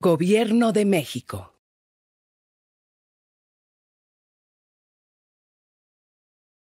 Gobierno de México.